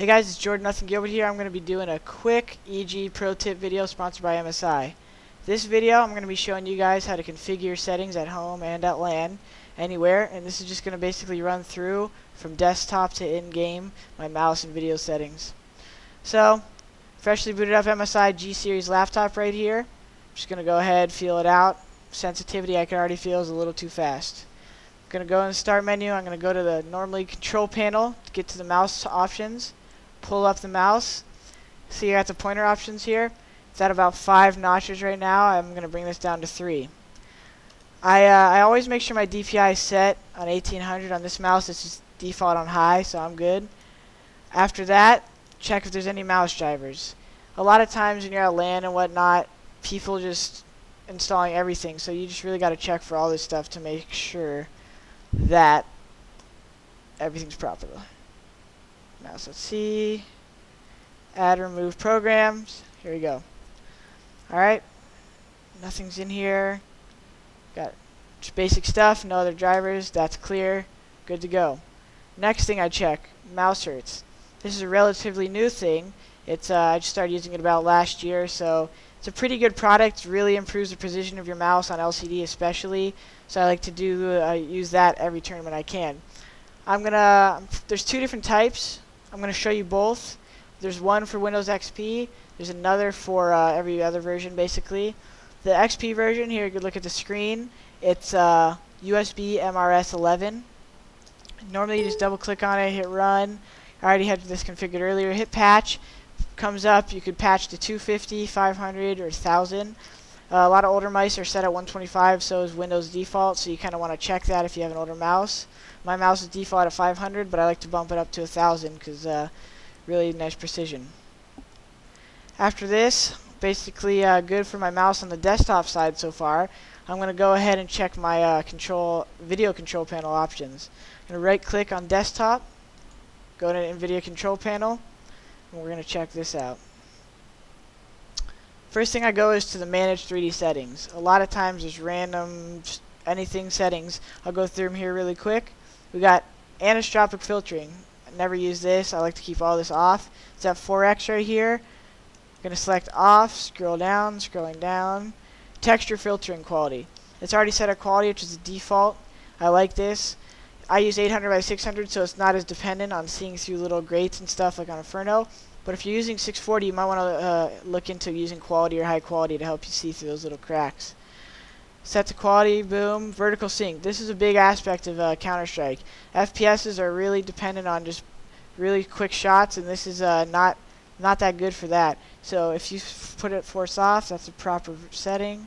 Hey guys, it's Jordan n0thing Gilbert here. I'm going to be doing a quick EG pro tip video sponsored by MSI. This video, I'm going to be showing you guys how to configure settings at home and at LAN, anywhere, and this is just going to basically run through from desktop to in-game my mouse and video settings. So, freshly booted up MSI G-Series laptop right here. I'm just going to go ahead, feel it out. Sensitivity I can already feel is a little too fast. I'm going to go in the start menu. I'm going to go to the normally control panel to get to the mouse options. Pull up the mouse. See I got the pointer options here. It's at about five notches right now. I'm going to bring this down to three. I, uh, I always make sure my DPI is set on 1800 on this mouse. It's just default on high, so I'm good. After that, check if there's any mouse drivers. A lot of times when you're at LAN and whatnot, people just installing everything, so you just really got to check for all this stuff to make sure that everything's proper. Mouse, let's see. Add remove programs. Here we go. Alright. Nothing's in here. Got basic stuff, no other drivers. That's clear. Good to go. Next thing I check, mouse hertz. This is a relatively new thing. It's uh, I just started using it about last year, so it's a pretty good product. Really improves the precision of your mouse on LCD, especially. So I like to do uh, use that every tournament I can. I'm gonna. There's two different types. I'm gonna show you both. There's one for Windows XP. There's another for uh, every other version, basically. The XP version here, you can look at the screen. It's uh, USB MRS 11. Normally, you just double click on it, hit run. I already had this configured earlier. Hit patch. Comes up. You could patch to 250, 500, or 1000. Uh, a lot of older mice are set at 125, so is Windows default, so you kind of want to check that if you have an older mouse. My mouse is default at 500, but I like to bump it up to 1000 because uh, really nice precision. After this, basically uh, good for my mouse on the desktop side so far. I'm going to go ahead and check my uh, control video control panel options. I'm going to right click on desktop, go to NVIDIA control panel, and we're going to check this out. First thing I go is to the manage 3D settings. A lot of times there's random anything settings. I'll go through them here really quick. We got anisotropic filtering. I never use this. I like to keep all this off. It's at 4x right here. I'm going to select off, scroll down, scrolling down. Texture filtering quality. It's already set at quality, which is the default. I like this. I use 800 by 600, so it's not as dependent on seeing through little grates and stuff like on Inferno. But if you're using 640, you might want to uh, look into using quality or high quality to help you see through those little cracks. Set to quality, boom, vertical sync. This is a big aspect of uh, Counter-Strike. FPSs are really dependent on just really quick shots, and this is uh, not not that good for that. So if you put it force off, that's a proper setting.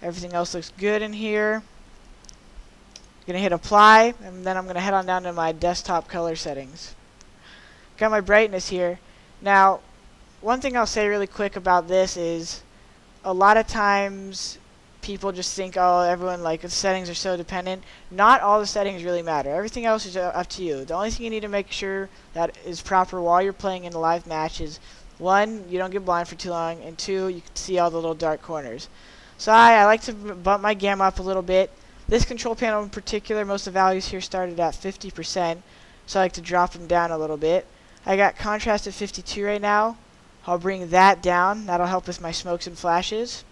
Everything else looks good in here. I'm going to hit apply, and then I'm going to head on down to my desktop color settings. Got my brightness here. Now, one thing I'll say really quick about this is a lot of times people just think, oh, everyone, like, the settings are so dependent. Not all the settings really matter. Everything else is up to you. The only thing you need to make sure that is proper while you're playing in the live match is, one, you don't get blind for too long, and two, you can see all the little dark corners. So I, I like to bump my gamma up a little bit. This control panel in particular, most of the values here started at 50%, so I like to drop them down a little bit. I got contrast at 52 right now. I'll bring that down. That'll help with my smokes and flashes.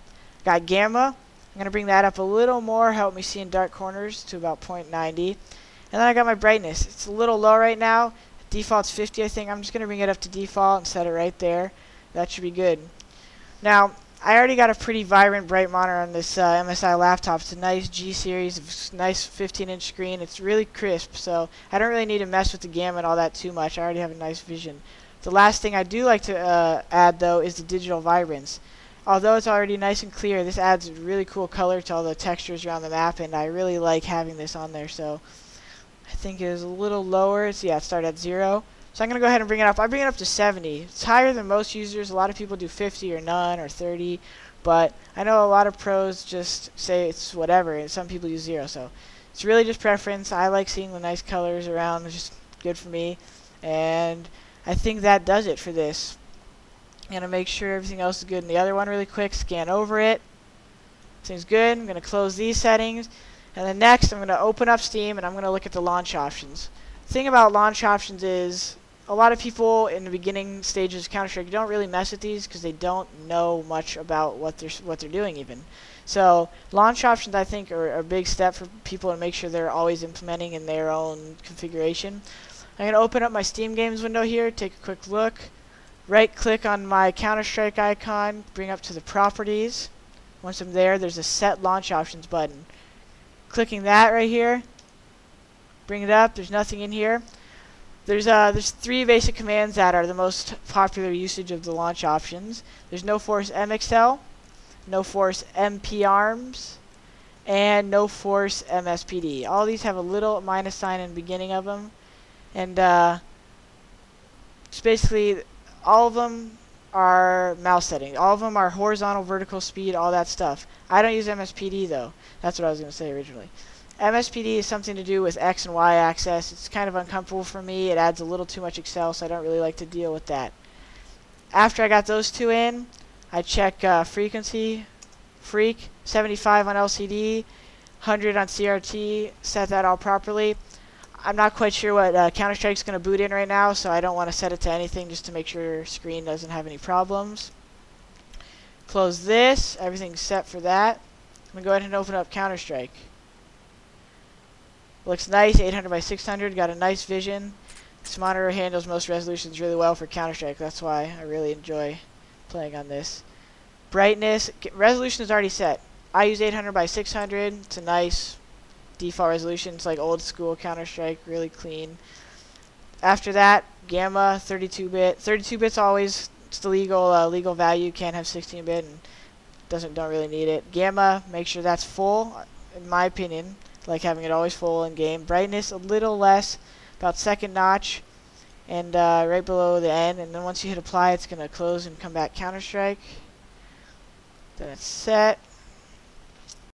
Got gamma. I'm going to bring that up a little more, help me see in dark corners to about 0.90. And then I got my brightness. It's a little low right now. Default's 50, I think. I'm just going to bring it up to default and set it right there. That should be good. Now, I already got a pretty vibrant bright monitor on this uh, MSI laptop. It's a nice G series, nice 15-inch screen. It's really crisp, so I don't really need to mess with the gamut all that too much. I already have a nice vision. The last thing I do like to uh, add, though, is the digital vibrance. Although it's already nice and clear, this adds really cool color to all the textures around the map, and I really like having this on there. So I think it is a little lower. So yeah, it started at zero. So I'm going to go ahead and bring it up. I bring it up to 70. It's higher than most users. A lot of people do 50 or none or 30. But I know a lot of pros just say it's whatever, and some people use zero. So it's really just preference. I like seeing the nice colors around. It's just good for me. And I think that does it for this. I'm going to make sure everything else is good in the other one really quick. Scan over it. Seems good. I'm going to close these settings. And then next, I'm going to open up Steam, and I'm going to look at the launch options. The thing about launch options is a lot of people in the beginning stages of Counter Strike don't really mess with these because they don't know much about what they're what they're doing even. So launch options I think are, are a big step for people to make sure they're always implementing in their own configuration. I'm going to open up my Steam Games window here, take a quick look. Right click on my Counter Strike icon, bring up to the properties. Once I'm there, there's a set launch options button. Clicking that right here, bring it up, there's nothing in here. There's uh, there's three basic commands that are the most popular usage of the launch options. There's no force maccel, no force mparms, and no force MSPD. All these have a little minus sign in the beginning of them, and uh, it's basically all of them are mouse settings. All of them are horizontal, vertical, speed, all that stuff. I don't use MSPD though. That's what I was going to say originally. MSPD is something to do with X and Y axis. It's kind of uncomfortable for me. It adds a little too much accel, so I don't really like to deal with that. After I got those two in, I check uh, frequency, freak, 75 on LCD, 100 on CRT, set that all properly. I'm not quite sure what uh, Counter-Strike is going to boot in right now, so I don't want to set it to anything just to make sure your screen doesn't have any problems. Close this. Everything's set for that. I'm going to go ahead and open up Counter-Strike. Looks nice, 800 by 600, got a nice vision. This monitor handles most resolutions really well for Counter-Strike. That's why I really enjoy playing on this. Brightness, resolution is already set. I use 800 by 600. It's a nice default resolution. It's like old school Counter-Strike, really clean. After that, Gamma, 32-bit. 32 bits always it's the legal uh, legal value. Can't have 16-bit and doesn't don't really need it. Gamma, make sure that's full. In my opinion, like having it always full in game. Brightness a little less, about second notch, and uh, right below the end. And then once you hit apply, it's gonna close and come back Counter Strike. Then it's set.